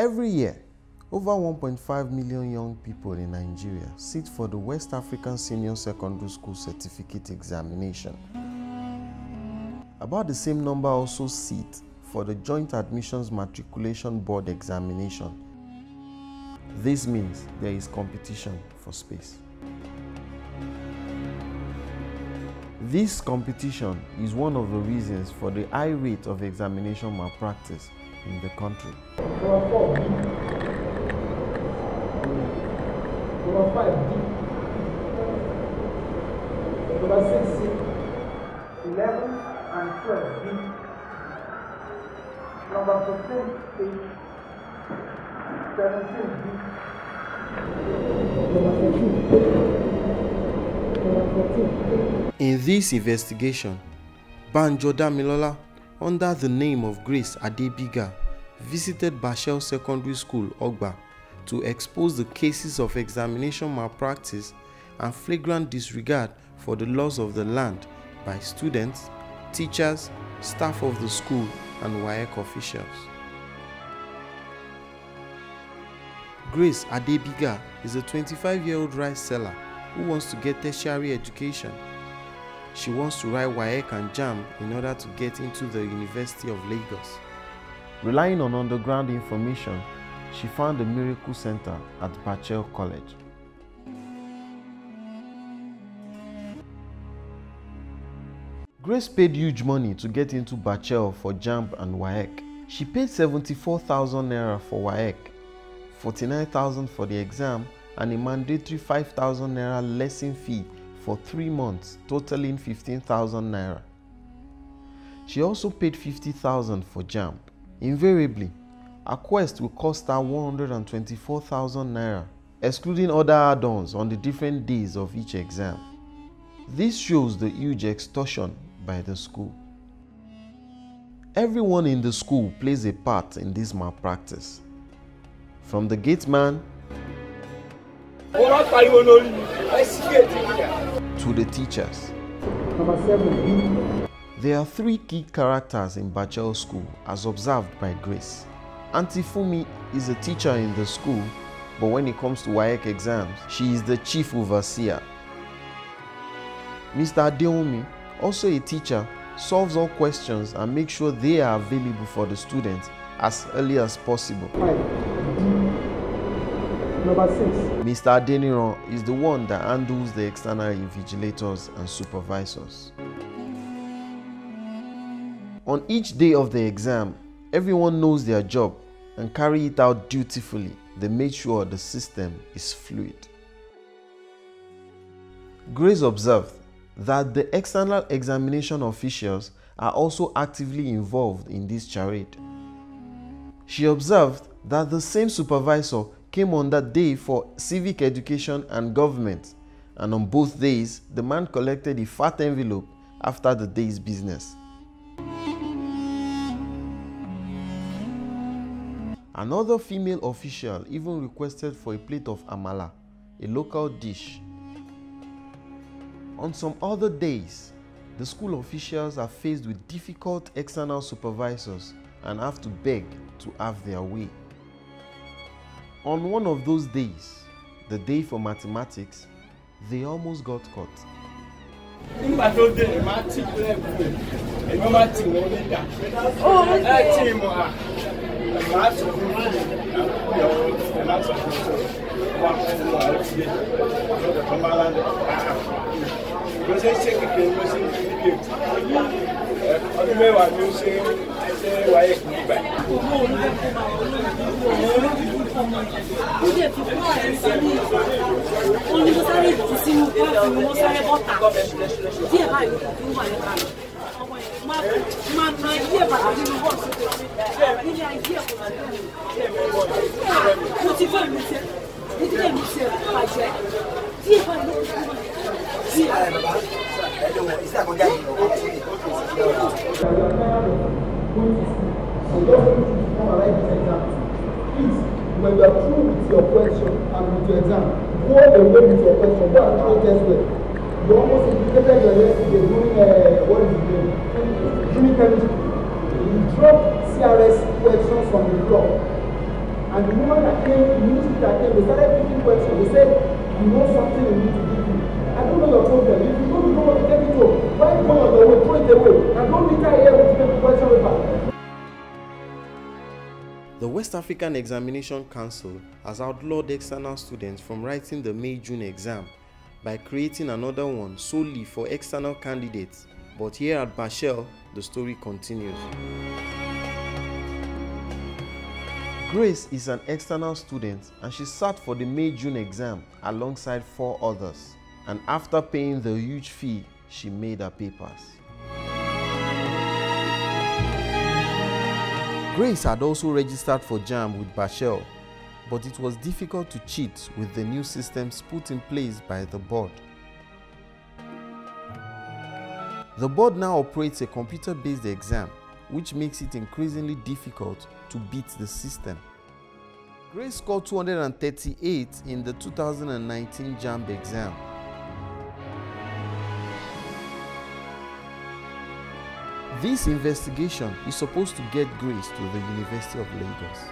Every year, over 1.5 million young people in Nigeria sit for the West African Senior Secondary School Certificate Examination. About the same number also sit for the Joint Admissions Matriculation Board examination. This means there is competition for space. This competition is one of the reasons for the high rate of examination malpractice in the country. Number four. Number five, D. Number six, C. Eleven and twelve, B. Number fifteen, A. Seventeen, B. In this investigation, Banjo Damilola, under the name of Grace Adebiga, visited Bachel Secondary School, Ogba, to expose the cases of examination malpractice and flagrant disregard for the laws of the land by students, teachers, staff of the school, and WAEC officials. Grace Adebiga is a 25 year old rice seller who wants to get tertiary education. She wants to write WAEC and JAMB in order to get into the University of Lagos. Relying on underground information, she found a miracle center at Bachel College. Grace paid huge money to get into Bachel for JAMB and WAEC. She paid 74,000 naira for WAEC, 49,000 for the exam, and a mandatory 5,000 naira lesson fee for three months, totaling 15,000 naira. She also paid 50,000 for JAMB. Invariably, a quest will cost her 124,000 naira, excluding other add-ons on the different days of each exam. This shows the huge extortion by the school. Everyone in the school plays a part in this malpractice. From the gate man mo wá pariwo lórí ẹ sí ètò ìjà. to the teachers. Number seven, There are three key characters in Bachel School as observed by Grace. Auntie Fumi is a teacher in the school, but when it comes to WAEC exams, she is the chief overseer. Mr. Adeomi, also a teacher, solves all questions and makes sure they are available for the students as early as possible. Number six, Mr. Adeniran is the one that handles the external invigilators and supervisors. On each day of the exam, everyone knows their job and carry it out dutifully. They make sure the system is fluid. Grace observed that the external examination officials are also actively involved in this charade. She observed that the same supervisor came on that day for civic education and government, and on both days, the man collected a fat envelope after the day's business. Another female official even requested for a plate of amala, a local dish. On some other days, the school officials are faced with difficult external supervisors and have to beg to have their way. On one of those days, the day for mathematics, they almost got caught. nígbà ọmọ ó dẹ̀ fi kúrò ẹ̀ sínú ó ní mo sáré jù sínú báàfù mo sáré bọ́ta díẹ̀ báyìí kò tún wà nípa rẹ̀ ọmọ yẹn máa máa díẹ̀ bàtà nínú bọ́ọ̀sì nílé ayé ẹ̀kọ́ mo ti fẹ́ mi tẹ́ mo ti fẹ́ mi tẹ́ bàjẹ́ díẹ̀ báyìí ló tún wà díẹ̀. Thank you when you are through with your question and with your exam, go away with your question. Go and try test well. You almost implicated your yesterday doing uh, what is it name? Junior chemistry. You drop CRS questions from the block. And the woman that came, the minister that came, they started picking questions. They said, you know something you need to give The West African Examination Council has outlawed external students from writing the May-June exam by creating another one solely for external candidates. But here at Bachel, the story continues. Grace is an external student and she sat for the May-June exam alongside four others. And after paying the huge fee, she made her papers. Grace had also registered for JAMB with Bachel, but it was difficult to cheat with the new systems put in place by the board. The board now operates a computer-based exam, which makes it increasingly difficult to beat the system. Grace scored 238 in the 2019 JAMB exam. This investigation is supposed to get Grace to the University of Lagos.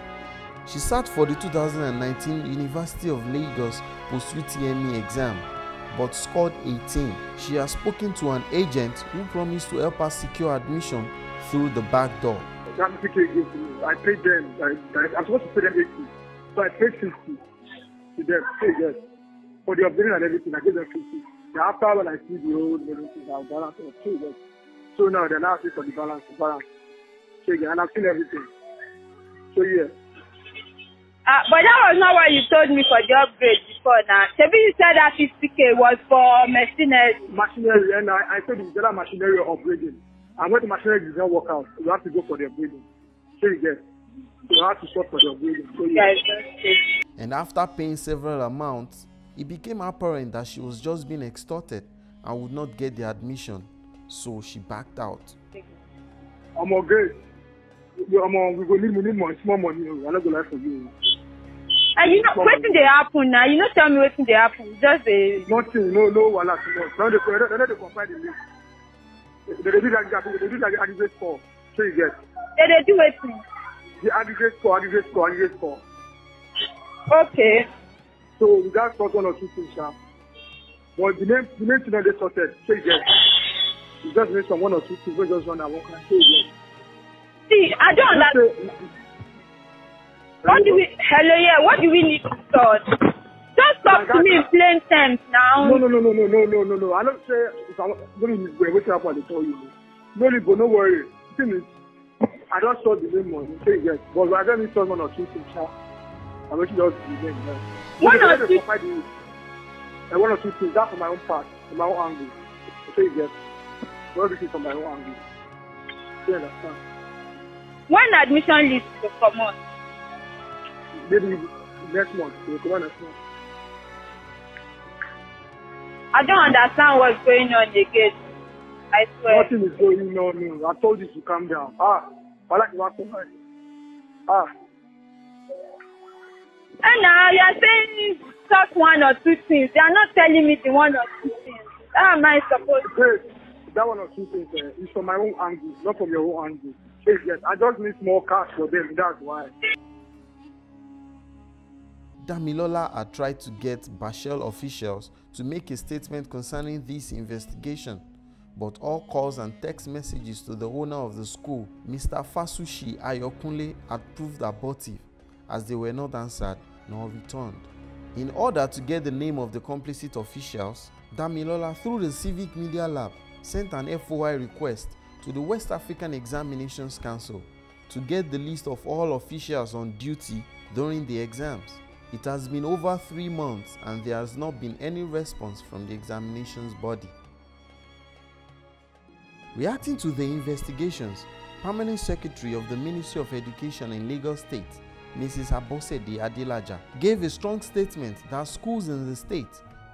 She sat for the 2019 University of Lagos post-UTME exam but scored 18. She has spoken to an agent who promised to help her secure admission through the back door. I paid them. I, I'm supposed to pay them 80. So I paid 50 to them. Pay yes. For the updating and everything, I gave them 50. Then after when I see the old everything, I'll balance it. So now they're now asking for the balance, the balance. So again, and I've seen everything. So yeah. Uh, but that was not what you told me for the upgrade before now. Maybe you said that 50k was for machinery. Machinery, and I, I said it's either machinery or upgrading. And when the machinery does not work out, you have to go for the upgrading. So you get. You have to sort for the upgrading. So yeah. Yes, And after paying several amounts, it became apparent that she was just being extorted and would not get the admission, so she backed out. I'm okay. I'm on, we go need, we need more, small money. I'm not going to lie for you. And you know, wetin dey happen now? You no tell me wetin dey happen. Just dey. Nothing, no, no, wahala too much. Now they, they, they, compile the list. They, they do like that, they do like aggregate score. So you get. They dey do wetin? The aggregate score, aggregate score, aggregate score. Okay. So we got sort one or two things, sha. But the name, the name thing that they sorted, so you get. You just need some one or two we just run kind, so you get. See, I don't understand. Just say- What do we? Hello, yeah. What do we need to sort? Just talk to me in plain terms now. No, no, no, no, no, no, no, no, no. I don't say if I'm going to be waiting up they tell you. No, no, but no worry. The thing is, I don't saw the name. So you get. But I don't need some one or two things, sha. I wish you just the name. Yeah. One or two- one or two things. That from my own part, from my own angle. You get. So everything from my own angle. You understand? When admission list go comot? Maybe next month. You come next. I don't understand what's going on again. I swear. Nothing is going on. I told you to calm down. Ah, I like you want to Ah. And now you're saying just one or two things. They are not telling me the one or two things. How am I supposed to? That one or two things uh, is from my own angle, not from your own angle. Yes, yes, I just need more cash for them, that's why. Damilola had tried to get Bashel officials to make a statement concerning this investigation, but all calls and text messages to the owner of the school, Mr. Fasushi Ayokunle, had proved abortive as they were not answered nor returned. In order to get the name of the complicit officials, Damilola, through the Civic Media Lab, sent an FOI request to the West African Examinations Council to get the list of all officials on duty during the exams. It has been over three months and there has not been any response from the examinations body. Reacting to the investigations, Permanent Secretary of the Ministry of Education in Lagos State, Mrs. Abosede Adelaja, gave a strong statement that schools in the state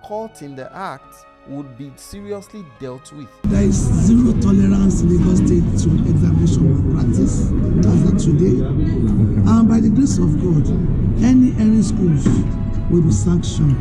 caught in the act would be seriously dealt with. There is zero tolerance in Lagos State to examination malpractice as of today. And by the grace of God, any erring schools will be sanctioned.